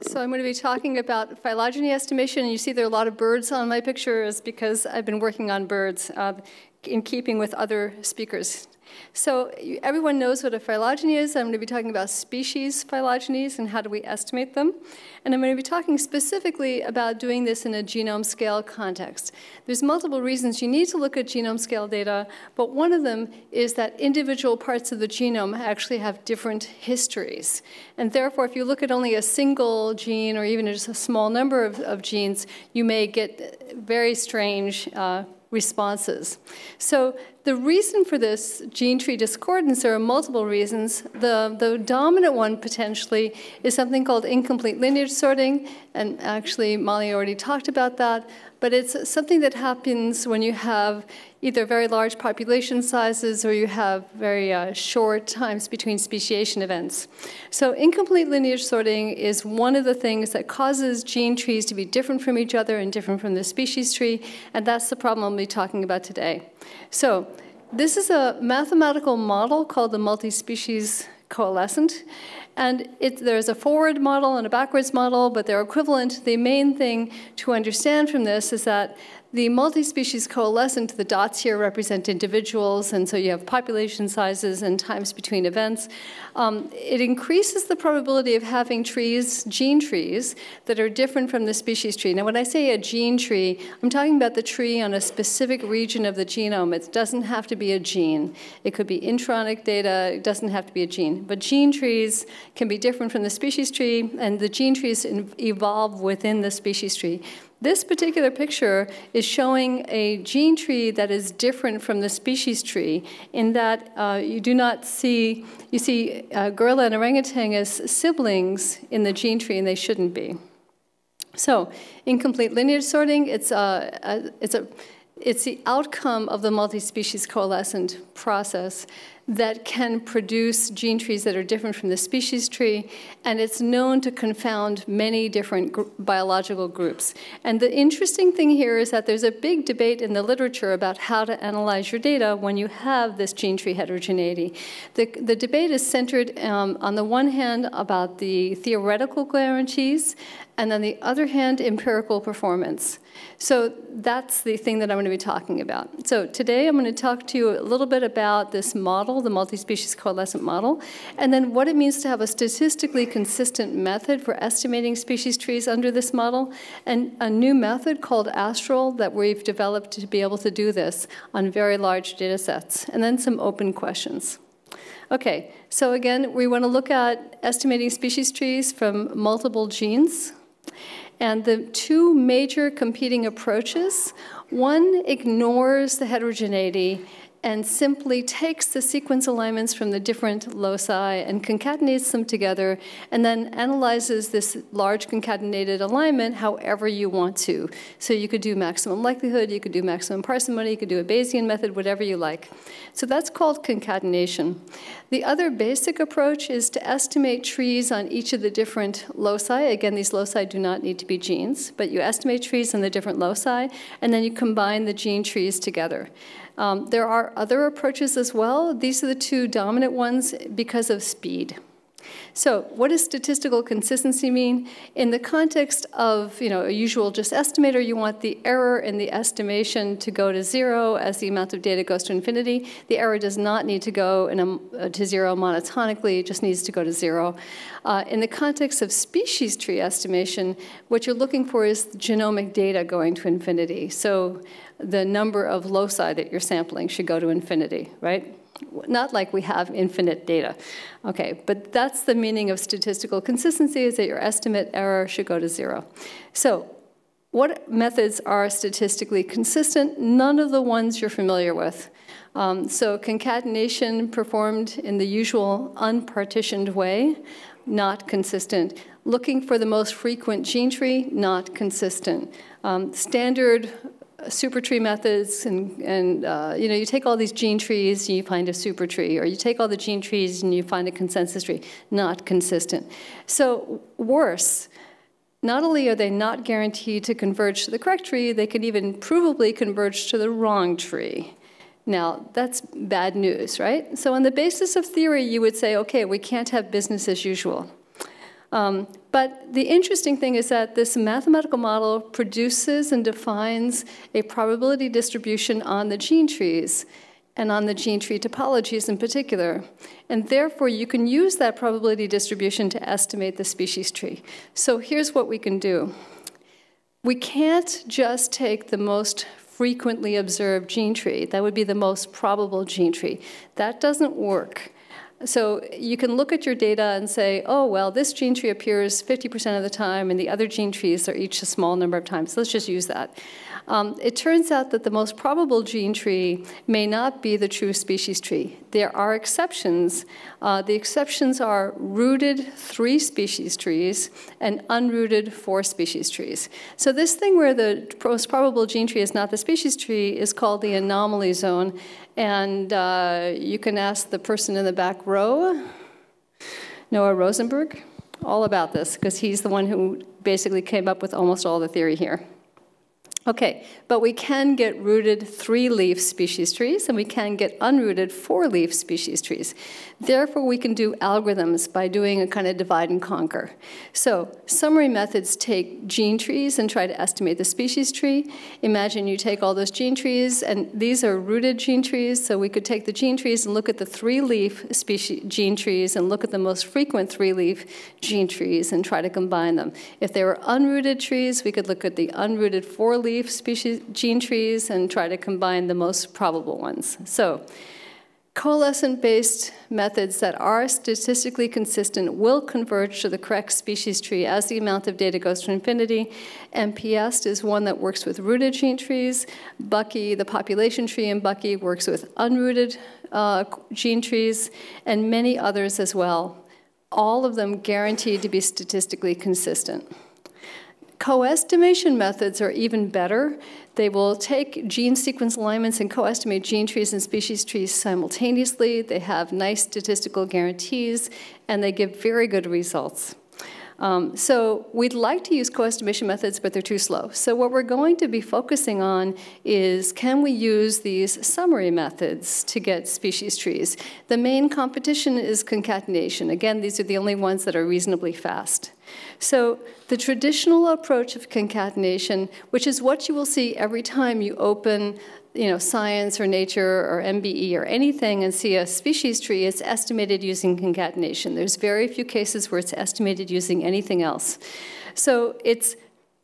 So I'm going to be talking about phylogeny estimation, you see there are a lot of birds on my picture is because I've been working on birds uh, in keeping with other speakers so everyone knows what a phylogeny is. I'm going to be talking about species phylogenies and how do we estimate them. And I'm going to be talking specifically about doing this in a genome scale context. There's multiple reasons you need to look at genome scale data, but one of them is that individual parts of the genome actually have different histories. And therefore, if you look at only a single gene or even just a small number of, of genes, you may get very strange uh, responses. So the reason for this gene tree discordance, there are multiple reasons. The, the dominant one potentially is something called incomplete lineage sorting, and actually Molly already talked about that, but it's something that happens when you have either very large population sizes or you have very uh, short times between speciation events. So incomplete lineage sorting is one of the things that causes gene trees to be different from each other and different from the species tree, and that's the problem I'll be talking about today. So this is a mathematical model called the multi-species coalescent. And it, there's a forward model and a backwards model, but they're equivalent. The main thing to understand from this is that the multi-species coalescent, the dots here represent individuals, and so you have population sizes and times between events. Um, it increases the probability of having trees, gene trees, that are different from the species tree. Now, when I say a gene tree, I'm talking about the tree on a specific region of the genome. It doesn't have to be a gene. It could be intronic data. It doesn't have to be a gene. But gene trees can be different from the species tree, and the gene trees evolve within the species tree. This particular picture is showing a gene tree that is different from the species tree in that uh, you do not see, you see uh, gorilla and orangutan as siblings in the gene tree and they shouldn't be. So incomplete lineage sorting, it's a, it's a it's the outcome of the multi-species coalescent process that can produce gene trees that are different from the species tree, and it's known to confound many different gr biological groups. And the interesting thing here is that there's a big debate in the literature about how to analyze your data when you have this gene tree heterogeneity. The, the debate is centered um, on the one hand about the theoretical guarantees, and on the other hand, empirical performance. So that's the thing that I'm going to be talking about. So today I'm going to talk to you a little bit about this model, the multi-species coalescent model, and then what it means to have a statistically consistent method for estimating species trees under this model, and a new method called Astral that we've developed to be able to do this on very large data sets, and then some open questions. Okay, so again, we want to look at estimating species trees from multiple genes. And the two major competing approaches, one ignores the heterogeneity and simply takes the sequence alignments from the different loci and concatenates them together and then analyzes this large concatenated alignment however you want to. So you could do maximum likelihood, you could do maximum parsimony, you could do a Bayesian method, whatever you like. So that's called concatenation. The other basic approach is to estimate trees on each of the different loci. Again, these loci do not need to be genes, but you estimate trees on the different loci, and then you combine the gene trees together. Um, there are other approaches as well. These are the two dominant ones because of speed. So what does statistical consistency mean? In the context of you know, a usual just estimator, you want the error in the estimation to go to zero as the amount of data goes to infinity. The error does not need to go a, uh, to zero monotonically, it just needs to go to zero. Uh, in the context of species tree estimation, what you're looking for is genomic data going to infinity. So the number of loci that you're sampling should go to infinity, right? Not like we have infinite data. Okay, but that's the meaning of statistical consistency is that your estimate error should go to zero. So what methods are statistically consistent? None of the ones you're familiar with. Um, so concatenation performed in the usual unpartitioned way, not consistent. Looking for the most frequent gene tree, not consistent. Um, standard super tree methods and, and uh, you know you take all these gene trees and you find a super tree or you take all the gene trees and you find a consensus tree. Not consistent. So worse not only are they not guaranteed to converge to the correct tree they can even provably converge to the wrong tree. Now that's bad news right? So on the basis of theory you would say okay we can't have business as usual Um, but the interesting thing is that this mathematical model produces and defines a probability distribution on the gene trees and on the gene tree topologies in particular. And therefore, you can use that probability distribution to estimate the species tree. So here's what we can do. We can't just take the most frequently observed gene tree. That would be the most probable gene tree. That doesn't work. So you can look at your data and say, oh, well, this gene tree appears 50% of the time, and the other gene trees are each a small number of times. let's just use that. Um, it turns out that the most probable gene tree may not be the true species tree. There are exceptions. Uh, the exceptions are rooted three species trees and unrooted four species trees. So this thing where the most probable gene tree is not the species tree is called the anomaly zone. And uh, you can ask the person in the back row, Noah Rosenberg, all about this, because he's the one who basically came up with almost all the theory here. Okay, but we can get rooted three-leaf species trees, and we can get unrooted four-leaf species trees. Therefore, we can do algorithms by doing a kind of divide and conquer. So summary methods take gene trees and try to estimate the species tree. Imagine you take all those gene trees, and these are rooted gene trees, so we could take the gene trees and look at the three-leaf species gene trees and look at the most frequent three-leaf gene trees and try to combine them. If they were unrooted trees, we could look at the unrooted four-leaf leaf species gene trees and try to combine the most probable ones. So coalescent-based methods that are statistically consistent will converge to the correct species tree as the amount of data goes to infinity. MP-EST is one that works with rooted gene trees. BUCKy, the population tree in BUCKy, works with unrooted uh, gene trees, and many others as well. All of them guaranteed to be statistically consistent. Co-estimation methods are even better. They will take gene sequence alignments and co-estimate gene trees and species trees simultaneously. They have nice statistical guarantees, and they give very good results. Um, so we'd like to use co-estimation methods, but they're too slow. So what we're going to be focusing on is can we use these summary methods to get species trees? The main competition is concatenation. Again, these are the only ones that are reasonably fast. So the traditional approach of concatenation, which is what you will see every time you open you know, science or nature or MBE or anything and see a species tree, it's estimated using concatenation. There's very few cases where it's estimated using anything else. So it's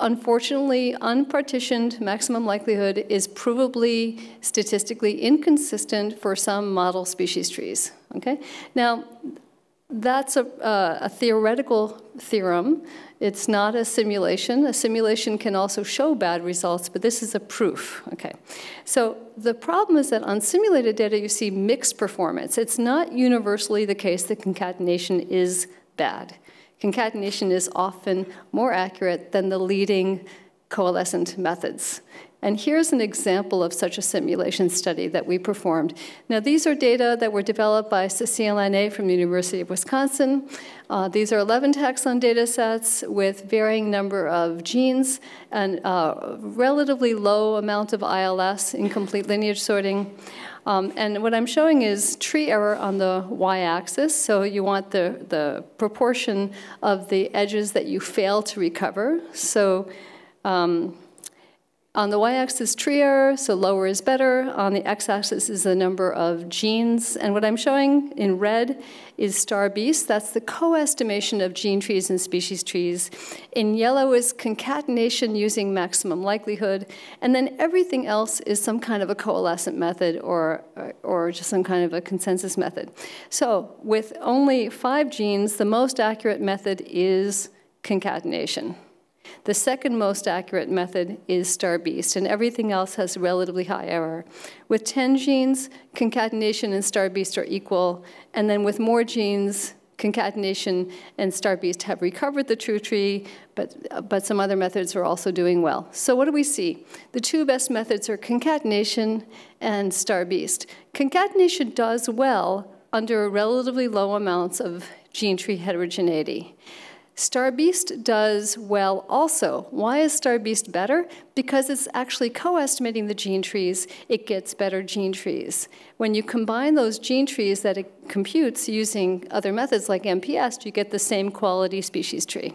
unfortunately unpartitioned maximum likelihood is provably statistically inconsistent for some model species trees. Okay? Now, that's a, uh, a theoretical theorem. It's not a simulation. A simulation can also show bad results, but this is a proof. Okay. So the problem is that on simulated data, you see mixed performance. It's not universally the case that concatenation is bad. Concatenation is often more accurate than the leading coalescent methods. And here's an example of such a simulation study that we performed. Now, these are data that were developed by Cécile Ané from the University of Wisconsin. Uh, these are 11 taxon data sets with varying number of genes and uh, relatively low amount of ILS, incomplete lineage sorting. Um, and what I'm showing is tree error on the y-axis. So you want the, the proportion of the edges that you fail to recover. So um, on the y-axis, tree error, so lower is better. On the x-axis is the number of genes. And what I'm showing in red is star beast. That's the co-estimation of gene trees and species trees. In yellow is concatenation using maximum likelihood. And then everything else is some kind of a coalescent method or, or just some kind of a consensus method. So with only five genes, the most accurate method is concatenation. The second most accurate method is star beast, and everything else has relatively high error. With 10 genes, concatenation and star beast are equal, and then with more genes, concatenation and star beast have recovered the true tree, but, but some other methods are also doing well. So what do we see? The two best methods are concatenation and star beast. Concatenation does well under relatively low amounts of gene tree heterogeneity. StarBeast does well also. Why is StarBeast better? Because it's actually co-estimating the gene trees, it gets better gene trees. When you combine those gene trees that it computes using other methods like MP-EST, you get the same quality species tree.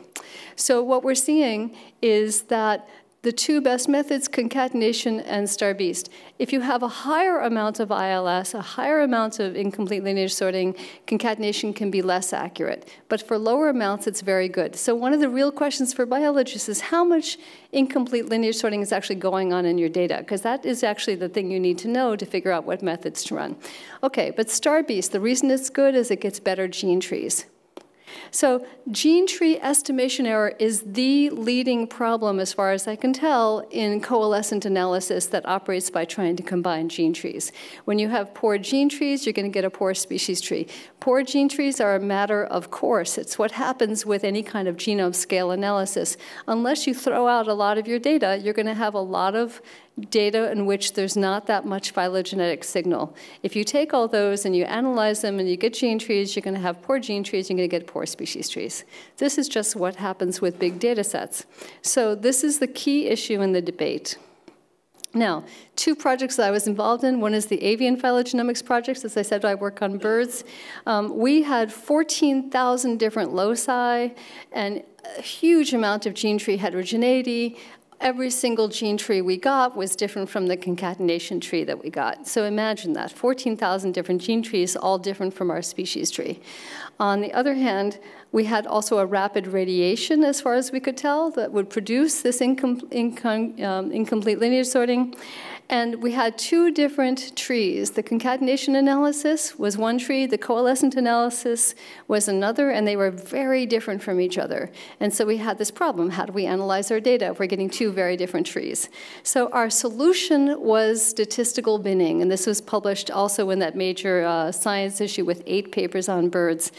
So what we're seeing is that the two best methods, concatenation and StarBeast. If you have a higher amount of ILS, a higher amount of incomplete lineage sorting, concatenation can be less accurate. But for lower amounts, it's very good. So one of the real questions for biologists is how much incomplete lineage sorting is actually going on in your data, because that is actually the thing you need to know to figure out what methods to run. Okay, but StarBeast, the reason it's good is it gets better gene trees. So gene tree estimation error is the leading problem, as far as I can tell, in coalescent analysis that operates by trying to combine gene trees. When you have poor gene trees, you're going to get a poor species tree. Poor gene trees are a matter of course. It's what happens with any kind of genome scale analysis. Unless you throw out a lot of your data, you're going to have a lot of data in which there's not that much phylogenetic signal. If you take all those and you analyze them and you get gene trees, you're going to have poor gene trees, you're going to get poor species trees. This is just what happens with big data sets. So this is the key issue in the debate. Now, two projects that I was involved in. One is the avian phylogenomics projects. As I said, I work on birds. Um, we had 14,000 different loci and a huge amount of gene tree heterogeneity, every single gene tree we got was different from the concatenation tree that we got. So imagine that, 14,000 different gene trees, all different from our species tree. On the other hand, we had also a rapid radiation, as far as we could tell, that would produce this incom incom um, incomplete lineage sorting. And we had two different trees. The concatenation analysis was one tree, the coalescent analysis was another, and they were very different from each other. And so we had this problem. How do we analyze our data if we're getting two very different trees? So our solution was statistical binning, and this was published also in that major uh, science issue with eight papers on birds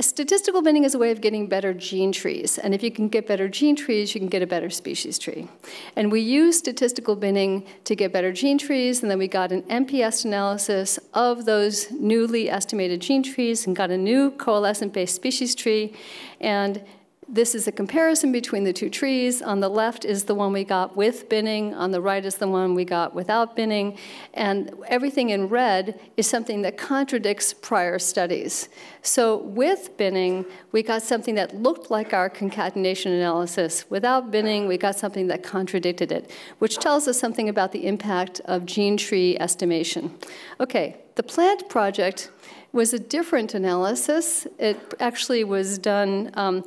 statistical binning is a way of getting better gene trees. And if you can get better gene trees, you can get a better species tree. And we use statistical binning to get better gene trees, and then we got an MP-EST analysis of those newly estimated gene trees and got a new coalescent-based species tree. And this is a comparison between the two trees. On the left is the one we got with binning. On the right is the one we got without binning. And everything in red is something that contradicts prior studies. So with binning, we got something that looked like our concatenation analysis. Without binning, we got something that contradicted it, which tells us something about the impact of gene tree estimation. Okay, the plant project was a different analysis. It actually was done um,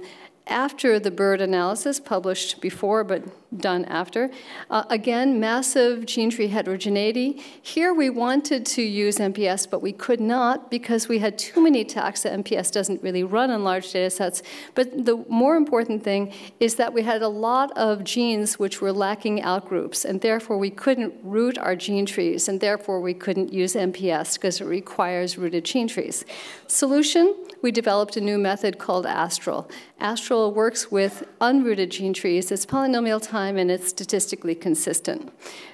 after the bird analysis, published before but done after. Uh, again, massive gene tree heterogeneity. Here we wanted to use MP-EST, but we could not because we had too many taxa. MP-EST doesn't really run on large data sets. But the more important thing is that we had a lot of genes which were lacking outgroups, and therefore we couldn't root our gene trees, and therefore we couldn't use MP-EST because it requires rooted gene trees. Solution, we developed a new method called Astral. Astral works with unrooted gene trees. It's polynomial time and it's statistically consistent.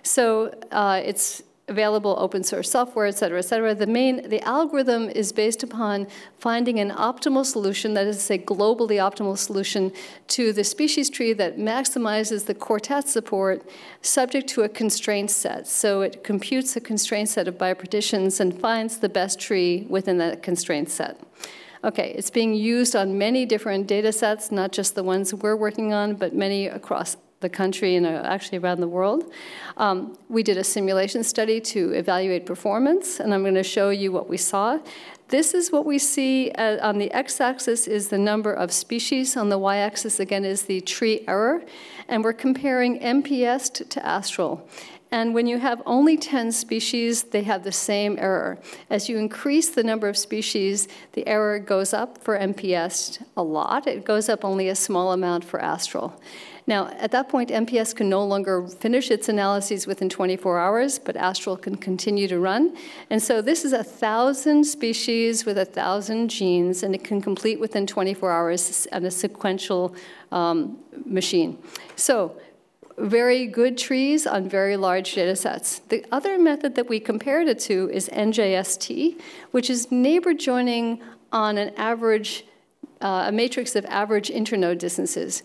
So uh, it's available open source software, et cetera, et cetera. The main, the algorithm is based upon finding an optimal solution, that is a globally optimal solution to the species tree that maximizes the quartet support subject to a constraint set. So it computes a constraint set of bipartitions and finds the best tree within that constraint set. Okay, it's being used on many different data sets, not just the ones we're working on, but many across the country and uh, actually around the world. Um, we did a simulation study to evaluate performance, and I'm going to show you what we saw. This is what we see uh, on the x-axis is the number of species. On the y-axis, again, is the tree error. And we're comparing MP-EST to, to Astral. And when you have only 10 species, they have the same error. As you increase the number of species, the error goes up for MP-EST a lot. It goes up only a small amount for Astral. Now, at that point, MP-EST can no longer finish its analyses within 24 hours, but Astral can continue to run. And so this is a thousand species with a thousand genes, and it can complete within 24 hours on a sequential um, machine. So very good trees on very large data sets. The other method that we compared it to is NJST, which is neighbor joining on an average uh, a matrix of average internode distances.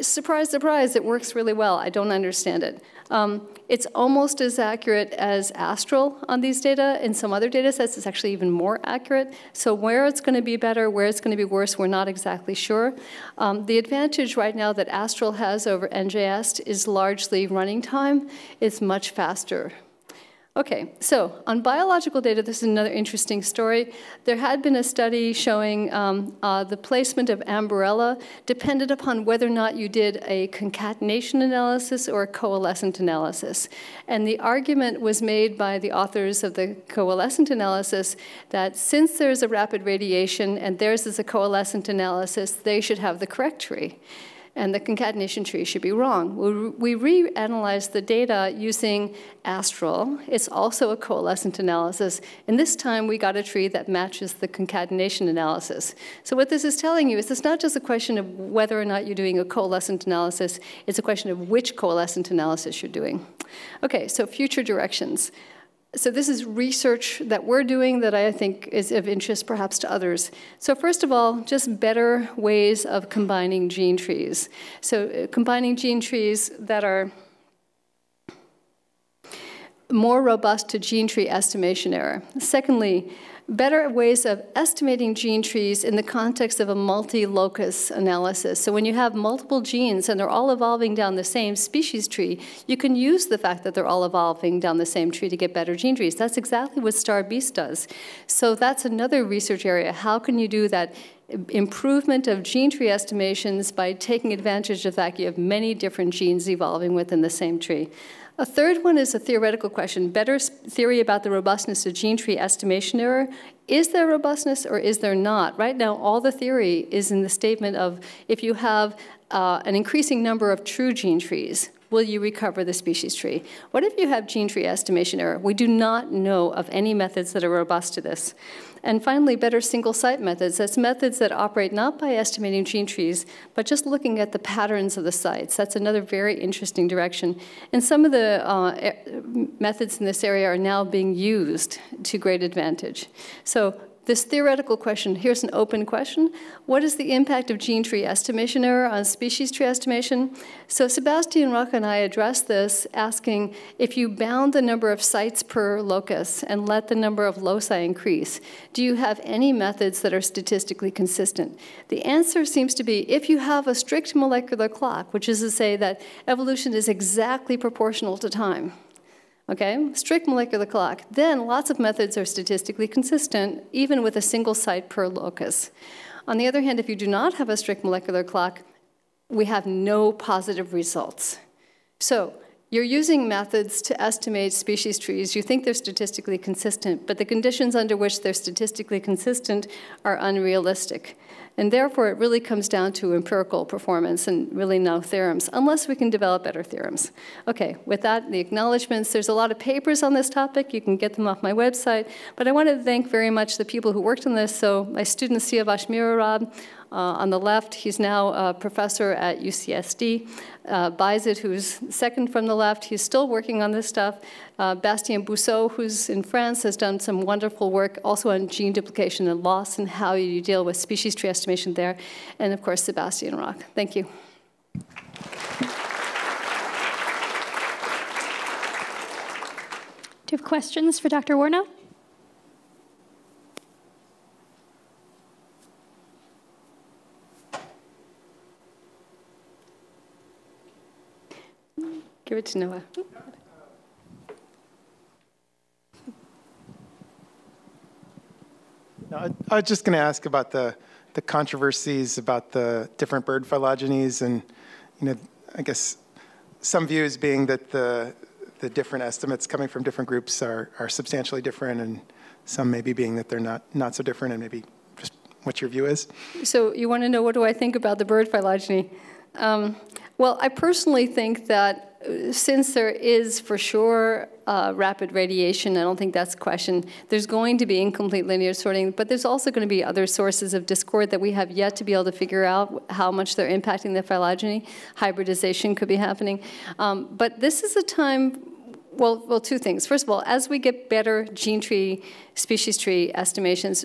Surprise, surprise, it works really well. I don't understand it. Um, it's almost as accurate as Astral on these data. In some other data sets, it's actually even more accurate. So where it's going to be better, where it's going to be worse, we're not exactly sure. Um, the advantage right now that Astral has over NJST is largely running time. It's much faster Okay, so on biological data, this is another interesting story. There had been a study showing um, uh, the placement of Amborella depended upon whether or not you did a concatenation analysis or a coalescent analysis. And the argument was made by the authors of the coalescent analysis that since there's a rapid radiation and theirs is a coalescent analysis, they should have the correct tree and the concatenation tree should be wrong. We reanalyzed the data using Astral. It's also a coalescent analysis, and this time we got a tree that matches the concatenation analysis. So what this is telling you is it's not just a question of whether or not you're doing a coalescent analysis, it's a question of which coalescent analysis you're doing. Okay, so future directions. So this is research that we're doing that I think is of interest perhaps to others. So first of all, just better ways of combining gene trees. So uh, combining gene trees that are more robust to gene tree estimation error. Secondly, better ways of estimating gene trees in the context of a multi-locus analysis. So when you have multiple genes and they're all evolving down the same species tree, you can use the fact that they're all evolving down the same tree to get better gene trees. That's exactly what StarBeast does. So that's another research area. How can you do that improvement of gene tree estimations by taking advantage of the fact you have many different genes evolving within the same tree. A third one is a theoretical question, better theory about the robustness of gene tree estimation error. Is there robustness or is there not? Right now, all the theory is in the statement of if you have uh, an increasing number of true gene trees, will you recover the species tree? What if you have gene tree estimation error? We do not know of any methods that are robust to this. And finally, better single site methods. That's methods that operate not by estimating gene trees, but just looking at the patterns of the sites. That's another very interesting direction. And some of the uh, methods in this area are now being used to great advantage. So this theoretical question, here's an open question. What is the impact of gene tree estimation error on species tree estimation? So Sébastien Roch and I addressed this asking if you bound the number of sites per locus and let the number of loci increase, do you have any methods that are statistically consistent? The answer seems to be if you have a strict molecular clock, which is to say that evolution is exactly proportional to time, okay? Strict molecular clock. Then lots of methods are statistically consistent, even with a single site per locus. On the other hand, if you do not have a strict molecular clock, we have no positive results. So you're using methods to estimate species trees. You think they're statistically consistent, but the conditions under which they're statistically consistent are unrealistic. And therefore, it really comes down to empirical performance and really no theorems, unless we can develop better theorems. Okay, with that, the acknowledgments. There's a lot of papers on this topic. You can get them off my website. But I want to thank very much the people who worked on this. So my student, Siavash Mirarab, on the left, he's now a professor at UCSD. Uh, Bayzid, who's second from the left, he's still working on this stuff. Uh, Bastien Boussau, who's in France, has done some wonderful work also on gene duplication and loss and how you deal with species tree estimation there. And of course, Sébastien Roch. Thank you. Do you have questions for Dr. Warnow? Give it to Noah. No, I, I was just going to ask about the, the controversies about the different bird phylogenies and, you know, I guess some views being that the, the different estimates coming from different groups are, are substantially different and some maybe being that they're not, not so different and maybe just what your view is. So you want to know what do I think about the bird phylogeny? Um, well, I personally think that since there is for sure uh, rapid radiation, I don't think that's a question. There's going to be incomplete lineage sorting, but there's also going to be other sources of discord that we have yet to be able to figure out how much they're impacting the phylogeny. Hybridization could be happening. Um, but this is a time well, well, two things. First of all, as we get better gene tree, species tree estimations,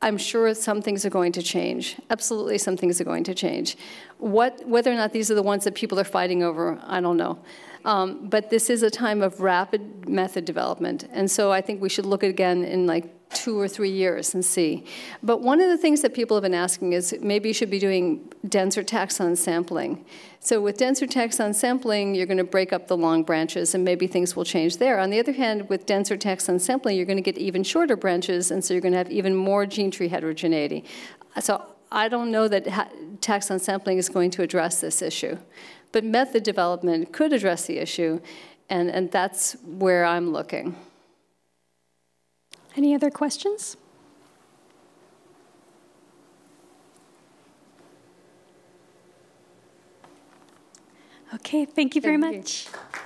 I'm sure some things are going to change. Absolutely, some things are going to change. What, whether or not these are the ones that people are fighting over, I don't know. Um, but this is a time of rapid method development, and so I think we should look again in like two or three years and see. But one of the things that people have been asking is maybe you should be doing denser taxon sampling. So with denser taxon sampling, you're going to break up the long branches and maybe things will change there. On the other hand, with denser taxon sampling, you're going to get even shorter branches and so you're going to have even more gene tree heterogeneity. So I don't know that taxon sampling is going to address this issue. But method development could address the issue, and, and that's where I'm looking. Any other questions? Okay, thank you very thank much. You.